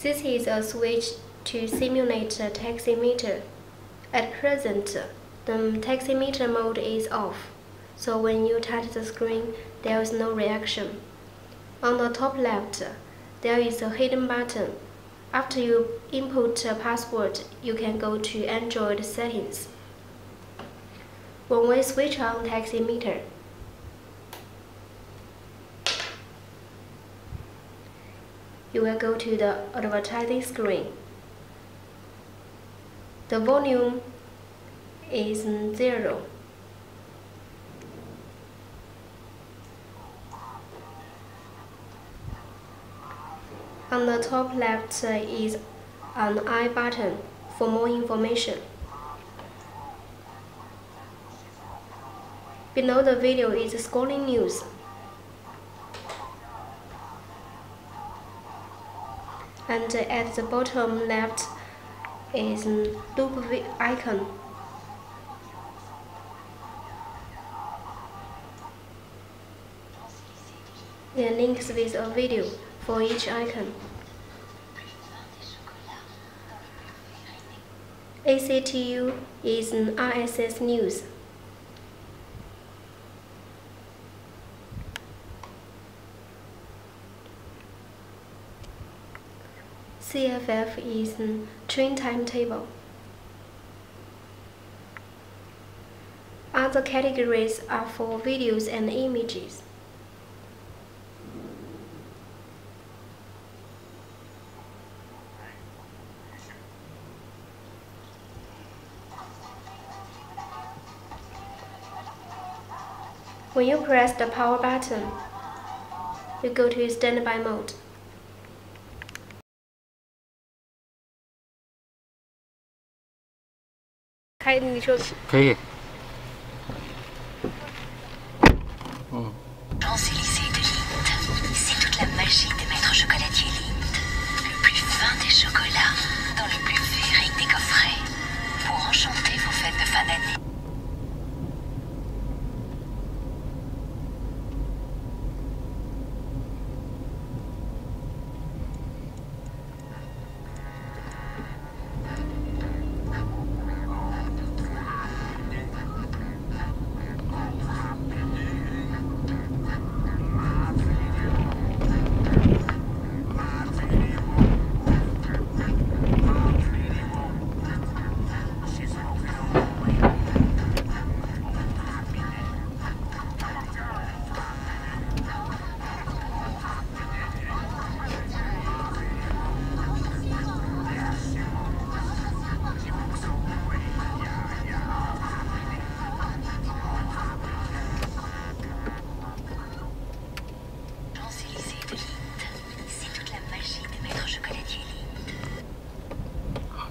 This is a switch to simulate a taximeter. At present, the taximeter mode is off, so when you touch the screen, there is no reaction. On the top left, there is a hidden button. After you input a password, you can go to Android settings. When we switch on taximeter, you will go to the advertising screen. The volume is zero. On the top left is an I button for more information. Below the video is scrolling news. And at the bottom left is loop icon. There links with a video for each icon. ACTU is an RSS news. CFF is train timetable. Other categories are for videos and images. When you press the power button, you go to standby mode. 可以。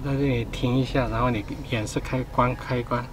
在这里停一下，然后你演示开关开关。